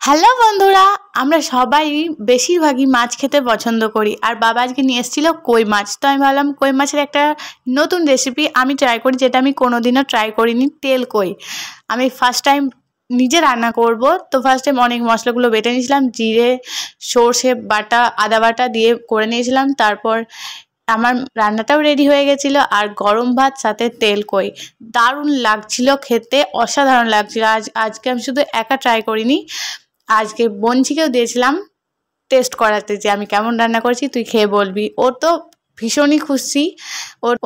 Hello বন্ধুরা, আমরা সবাই বেশিরভাগই মাছ খেতে পছন্দ করি। আর বাবা আজকে নিয়ে এসেছিল কই মাছ। তো আমি ভাবলাম কই মাছের একটা নতুন রেসিপি আমি ট্রাই করি, যেটা আমি কোনোদিনও ট্রাই করিনি, তেল কই। আমি ফার্স্ট টাইম নিজে রান্না করব। তো ফার্স্ট টাইম অনেক মশলাগুলো বেটে নিয়েছিলাম, জিরে, সর্ষে বাটা, আদা বাটা দিয়ে করে নিয়েছিলাম। তারপর আমার রান্নাটাও রেডি হয়ে গেছিল। আর গরম ভাত, সাথে তেল কই। দারুণ লাগছিল খেতে, অসাধারণ লাগছিল। আজ, আজকে আমি শুধু একা ট্রাই করিনি। আজকে বঞ্চিকেও দিয়েছিলাম টেস্ট করাতে যে আমি কেমন রান্না করছি, তুই খেয়ে বলবি। ওর তো ভীষণই খুশি। ওর